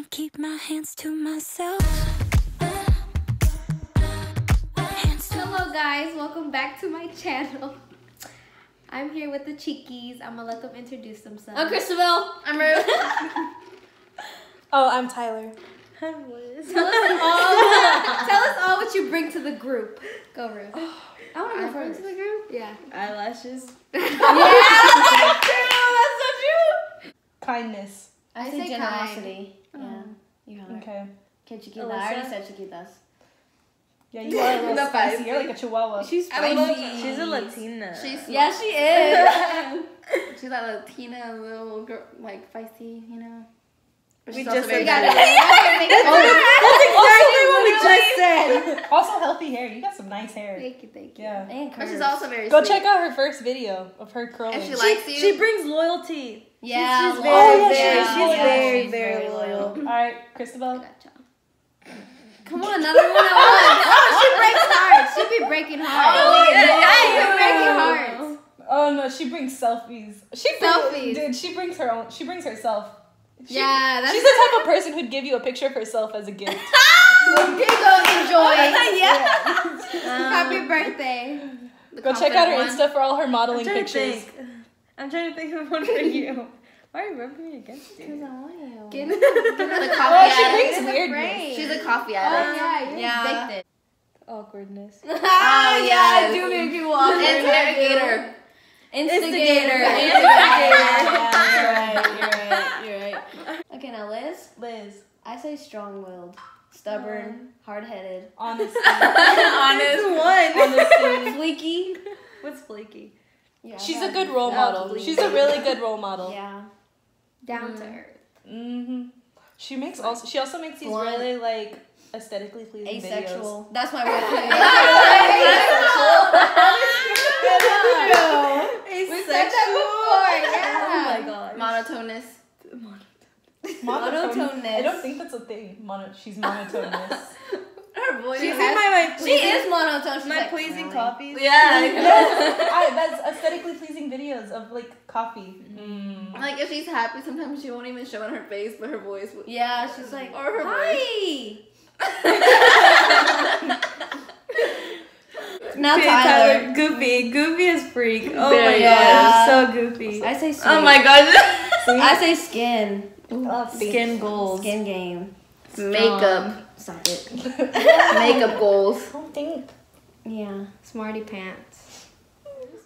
Can't keep my hands to myself. Hands to Hello guys, welcome back to my channel. I'm here with the Chicki's. I'm gonna let them introduce themselves. I'm Christabel. I'm Ruth. Oh, I'm Tyler. Tell us all. tell us all what you bring to the group. Go Ruth. Oh, I want to go first. to the group. Yeah. Eyelashes. Yeah, that's so true. Kindness. I, I say say generosity. kind. Yeah. You have it. Okay. Okay, chiquita. I already Alissa? said chiquitas. Yeah, you are a little The spicy. spicy. You're like a chihuahua. She's I love spicy. She's a Latina. She's yeah, she is. she's like Latina, little girl, like feisty, you know. But We she's also just very said good. Oh, that's exactly what we just said. Also, healthy hair. You got some nice hair. Thank you, thank you. Yeah. and But she's curves. also very Go sweet. check out her first video of her curling. If she likes you. She brings loyalty. Yeah, she's loyal. very, Oh, yeah, very, she's she's loyal. very, She's very very loyal. All right, Christabel. Gotcha. Come on, another everyone at once. Oh, she breaks hearts. She be breaking hearts. Oh, oh yeah, She yeah, breaking hearts. Oh no, she brings selfies. She brings, Selfies. dude. She brings her own. She brings herself. She- Yeah, that's she's the type of person who'd give you a picture of herself as a gift. Here you go, enjoy. yeah. Um, Happy birthday. The Go check out her confident Insta for all her I'm modeling trying pictures. think. I'm trying to think of one for you. Why are you rubbing me against you? Get one. The Oh, she addict. brings weirdness. She's a coffee Oh addict. yeah, you're Yeah. addicted. Awkwardness. Oh, oh yes. I do make you walk. Interrogator. Instigator. Yeah, Instigator. You're right. You're right. You're right. Okay, now Liz. Liz, I say strong-willed, stubborn, hard-headed, honesty, Honest. One. honesty. flaky. What's flaky? Yeah, She's a good role model. please. She's a really good role model. Yeah. Down to earth. hmm She makes also. She also makes these Blunt. really like aesthetically pleasing videos. Asexual. That's my word. We said that before. Yeah. Oh my god. Monotonous. Monotone. Monotoneness. I don't think that's a thing. Mono. She's monotonous. Her voice. She's in has- my, my She pleasing, is monotone. She's my like, pleasing smelling. copies. Yeah. I, that's aesthetically pleasing videos of like coffee. Mm. Like if she's happy, sometimes she won't even show on her face, but her voice. Will. Yeah, she's like, Or her hi. now Okay, Tyler. Goofy. Goofy is freak. Oh Very my yeah. god. So goofy. I say sweet. Oh my god. I say skin. Skin goals. Skin game. Makeup. Stop it. Makeup goals. don't think. Yeah. Smarty pants.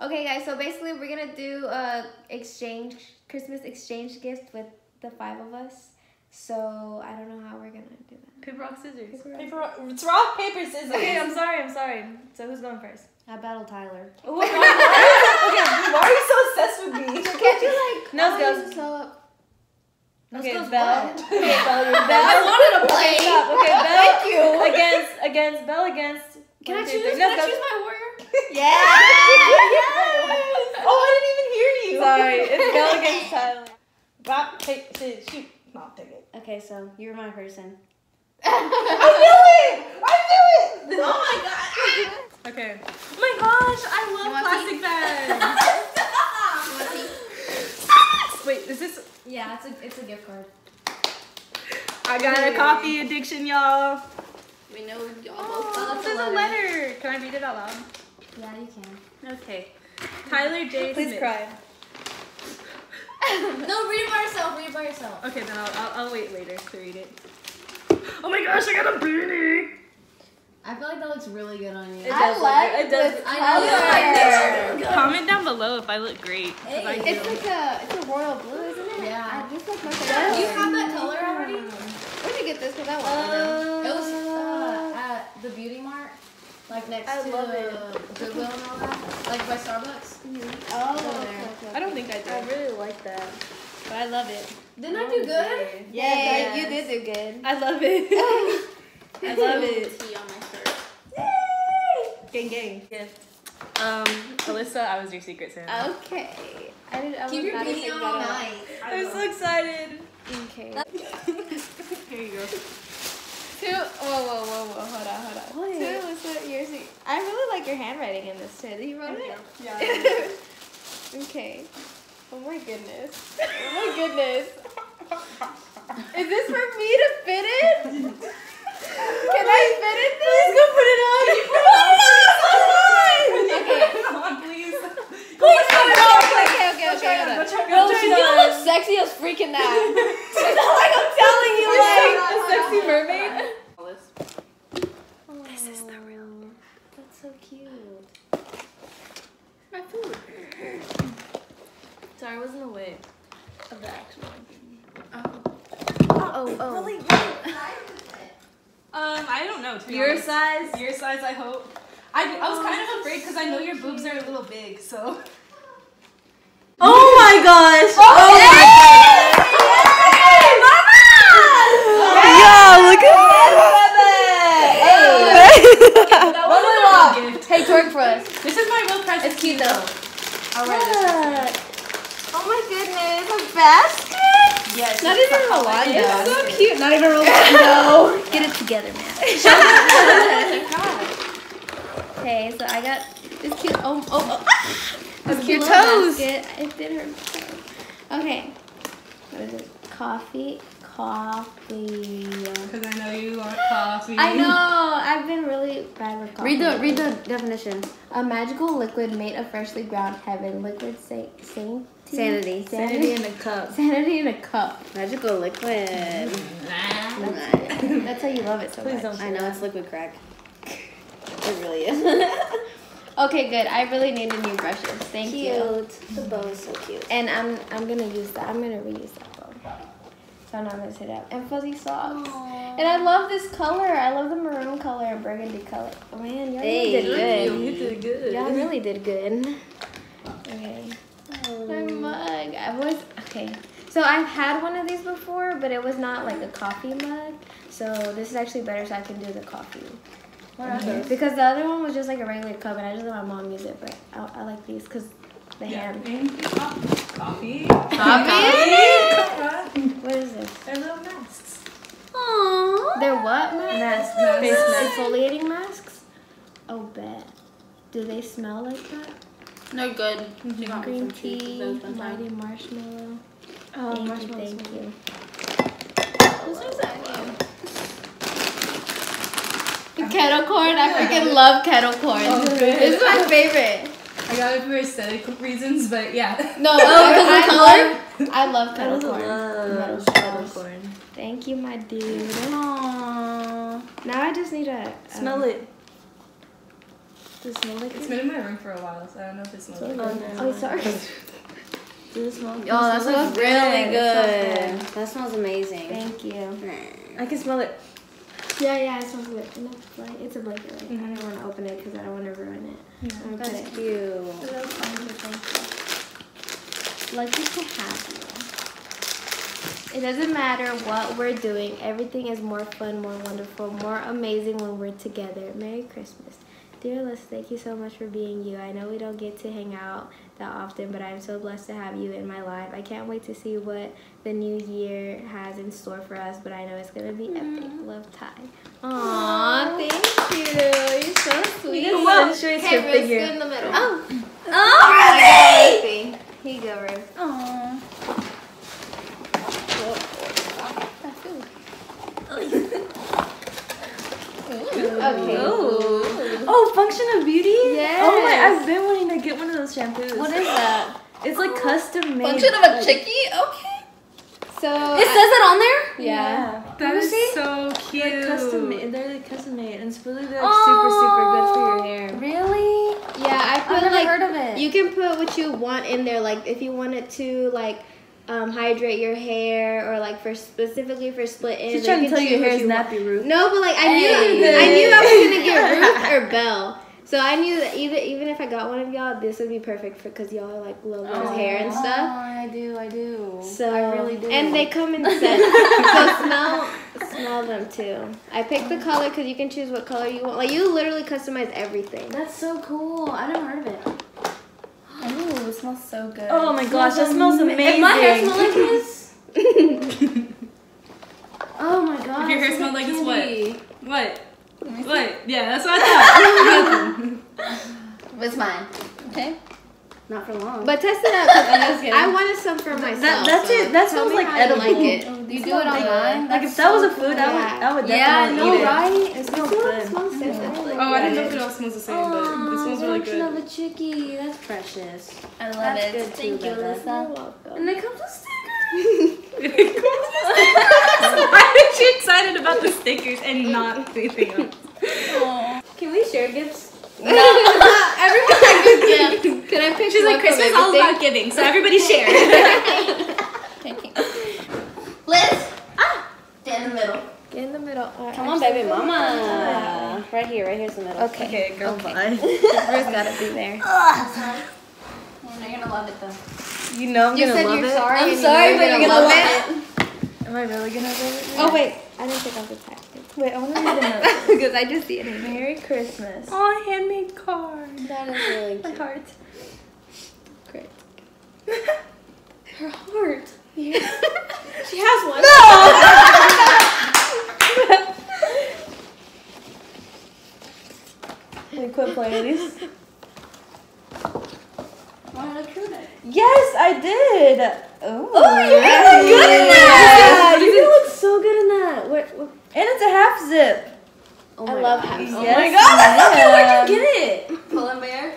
Okay, guys. So basically, we're gonna do a exchange Christmas exchange gift with the five of us. So I don't know how we're gonna do that. Paper, rock, scissors. Paper. rock- It's rock paper scissors. Okay, I'm sorry. I'm sorry. So who's going first? I battle Tyler. okay, why are you so obsessed with me? Can't you like? Nose oh, goes. So Okay, Belle. Okay, Belle. you're I wanted to play. Okay, stop. Okay, Belle. Thank you. Against against Belle against. Can I choose? Can No, I go. choose my warrior? Oh, I didn't even hear you. Sorry, it's Belle against Tyler. Rock, scissors, shoot. No, take it. Okay, so you're my person. I knew it! I knew it! Oh my god! Okay. Oh my gosh, I love plastic bags. Wait, is this? Yeah, it's a it's a gift card. I got a coffee addiction, y'all. We know y'all Oh, both. there's a letter. Can I read it out loud? Yeah, you can. Okay. Tyler J. Please Smith. cry. No, read it by yourself. Read it by yourself. Okay, then I'll, I'll, I'll wait later to read it. Oh my gosh, I got a beanie. I feel like that looks really good on you. It I like. It does. this I know. color. Comment down below if I look great. Hey. do. It's like a it's a royal blue, isn't it? Yeah. I just like my Do you have that color already? Where'd you get this? Cause I want one. It was uh, at the Beauty Mart, like next I to love the Goodwill and all that, like by Starbucks. Oh, Over okay, okay, I don't think I did. I really like that. But I love it. Didn't I do good? Yeah, you did do good. I love it. I love it. Tea on my shirt. Gang gang. Um, Alissa, I was your secret Santa. Okay. I did. I Keep your not beanie on all night. I'm so excited. Okay. Here you go. Two. Whoa, whoa, whoa, whoa. Hold on, hold on. What? Two was what yours. I really like your handwriting in this too. Did you wrote it? Yeah. okay. Oh my goodness. Oh my goodness. Is this for me to fit in? Can I fit in this? Please go put it on. Okay. Please. Please put it on. Okay, okay, okay. hold on. Girl, she's gonna look sexy as freaking that. it's not like I'm telling you, like a sexy mermaid. This is the real. That's so cute. my food. Sorry, I was in the way of the actual one. Oh, oh. Um, I don't know. To be Your honest. size. Your size, I hope. I, I was kind of afraid because I know your boobs are a little big, so. Oh, oh my gosh. Oh my Yeah, look at That was a little. Hey, twerk for us. This is my real price. It's cute though. I'll wear this. Oh my goodness, a basket? Yes. Not even Rolando. It's so cute. Not even Rolando. Get it together, man. okay, so I got this cute. Oh, oh, oh. Ah! Your toes. basket. It did hurt. my toes. Okay. What is it? Coffee. Coffee. Because I know you want coffee. I know. I've been really bad with coffee. Read the read the definition. A magical liquid made of freshly ground heaven. Liquid sa- sanctity? Sanity. Sanity. in a cup. Sanity in a cup. Magical liquid. That's how you love it so Please much. don't. I know it's liquid crack. It really is. Okay, good. I really need a new brushes. Thank you. cute. The bow is so cute. And I'm I'm gonna use that. I'm gonna reuse that bow. So I'm not mess it up. And fuzzy socks. And I love this color. I love the maroon color and burgundy color. Oh man, y'all really did good. You did good. Y'all really did good. Okay. Oh. My mug. I was okay. So I've had one of these before, but it was not like a coffee mug. So this is actually better, so I can do the coffee. What are mm-hmm. those? Because the other one was just like a regular cup, and I just let my mom use it. But I, I like these because the Yeah. hand. Thank you. Coffee. Coffee? What is this? They're little masks. Aww. They're what masks? Masks. Face mask. Exfoliating masks? Oh, bet. Do they smell like that? They're good. Mm-hmm. Green tea, mighty marshmallow. Oh, thank marshmallows. you, thank you. The kettle corn, I freaking love kettle corn. Oh, good. this is my favorite. I got it for aesthetic reasons, but yeah. No, Oh, 'cause I, of the love, I love kettle corn. love Kettle corn. Thank you, my dude. Aww. Now I just need a um, Smell it. Does it smell like It's it? been in my room for a while, so I don't know if it smells like Oh, it. no. Oh, sorry. Does it smell? Oh, that smells really good. good. That smells amazing. Thank you. I can smell it. Yeah, yeah, it smells good. No, it's It's a blanket, right? Mm-hmm. I don't want to open it because I don't want to ruin it. I'm That's it. cute. Hello, thank you, thank you. Lucky to have you. It doesn't matter what we're doing. Everything is more fun, more wonderful, more amazing when we're together. Merry Christmas. Dear Liz, thank you so much for being you. I know we don't get to hang out that often, but I'm so blessed to have you in my life. I can't wait to see what the new year has in store for us, but I know it's gonna be epic. Mm-hmm. Love Ty. Aw, thank you. You're so sweet. just accentuates okay, your Ruth, figure. in the middle. Oh. Oh, oh Here you go, Ruth. Aww. Okay. Oh, Function of Beauty? Yes. Oh my, I've been wanting to get one of those shampoos. What is that? It's like custom made. Function of a like- chickie? Okay. So It says it on there? yeah. That is so Like cute. custom made. They're like custom made, and supposedly they're like super super good for your hair. Really? Yeah, I put I've never like heard of it. you can put what you want in there. Like if you want it to like um, hydrate your hair or like for specifically for split ends. She's then trying to tell you your hair is what want. nappy, Ruth. No, but like I knew I knew I was gonna get Ruth or Belle. So I knew that either even if I got one of y'all, this would be perfect for because y'all like love Belle's hair and stuff. Oh, stuff. I do, I do. So I really do. and they come in sets. so smell smell them too. I picked the color because you can choose what color you want. Like you literally customize everything. That's so cool. I never heard of it. Ooh, it smells so good. Oh my gosh, that smells amazing. If my hair smelled like this. oh my god. If your hair it smelled like this, what? What? What? Yeah, that's what I thought. It's mine. Okay. Not for long. But test it out. I'm just kidding. I wanted some for myself. That, that's so it. That tell smells like how you edible. Like it. Oh, You do it online? Like if that was a food, I would, I would Yeah, definitely no, eat it. right? It Smells smells good. good. Smells good. Oh, I didn't know if it all smells the same, but this smells really good. of a chickie. That's precious. I love That's it. good Thank too, you, Becca. Alissa. You're welcome. And it comes with stickers. Why is she excited about the stickers and not anything else? Can we share gifts? Everyone has a gift. Can I pick She's one like, from Christmas is all about giving, so everybody share. Liz. Ah. Stand in the middle. Get in the middle. Alright, Come on, baby mama. Right here, right here's the middle. Okay. okay, girl, bye. River's gotta be there. You're gonna love it though. You know I'm You gonna said love you're it. sorry. I'm sorry, but you're gonna love it. Am I really gonna love it? Oh wait, I didn't take off the tag. Wait, I want to read the note. because I just see it. Merry Christmas. Oh, handmade card. That is really My heart. Great. Her heart. Yeah. She has one. No. We quit playing these. Wanna look through that? Yes, I did. Oh, you're really good in that. You look so good in that. What? what? And it's a half zip. Oh I love half. Oh zip. my god, that's so cute. Where'd you get it? Polar bear.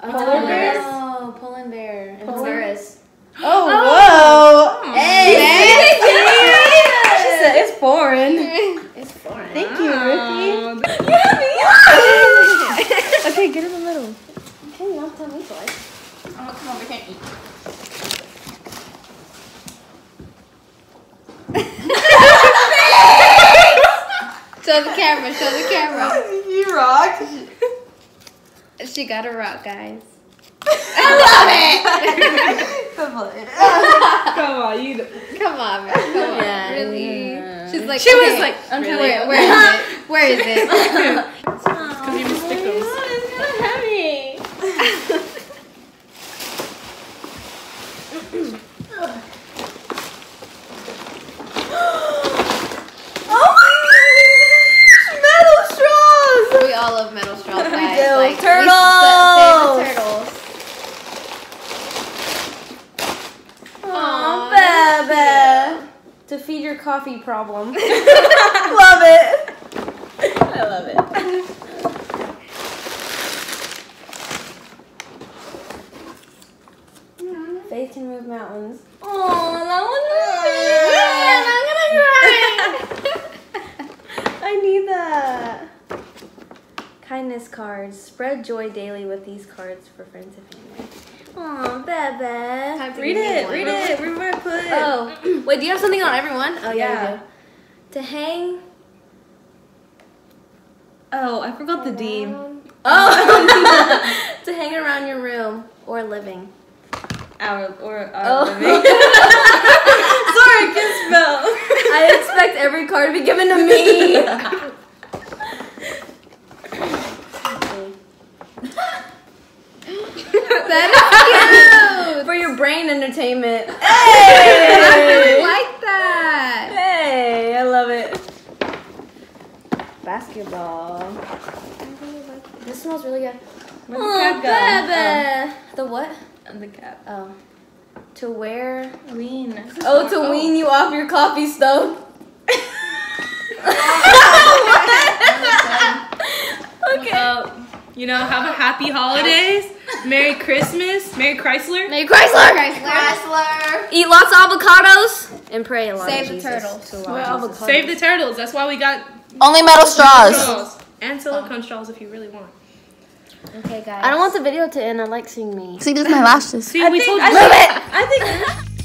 Polar bears? Oh, polar bear. And Polar- Honduras. Oh, whoa. Hey, She said it's foreign. It's foreign. Thank you, Ricky. okay, get in the middle. Okay, you don't tell me twice. Oh, come on, we can't eat. Show the camera. Show the camera. You rock. She got a rock, guys. Come on, you. Come on, man. Come on. Yeah, really? yeah. She's like. She was like, I'm where, really- where is it? Where is it? Because you missed stickers. Metal straws! we all love metal straws, guys. do. Like, we Turtles. Save the turtles. Aw, baby. To feed your coffee problem. love it. I love it. Faith can move mountains. Oh, that one's I need that. Kindness cards. Spread joy daily with these cards for friends and family. Aw, Time Bebe. to Read give me it, read it. Where would I put it? Oh, wait. Do you have something on everyone? Oh yeah. Yeah. To hang. Oh, I forgot the D. Oh. to hang around your room or living. Our or our Oh. living. Sorry, I can't spell. I expect every card to be given to me. that is cute. For your brain entertainment. Hey! I really like that. Hey, I love it. Basketball. This smells really good. Where'd the oh, cap go? Oh. Uh, the what? Oh, and the cap. Oh. To wear. Ween. Oh, to wean you off your coffee stove. Oh, okay. You know, have a happy holidays. Merry Christmas. Merry Chrysler. Merry Chrysler. Chrysler. Chrysler. Eat lots of avocados and pray a lot. Save to the Jesus, turtles. to of Save the turtles. That's why we got Only metal straws. straws. And silicone straws if you really want. Okay, guys. I I don't want the video to end. I like seeing me. See, this is my lashes. See, we told you. I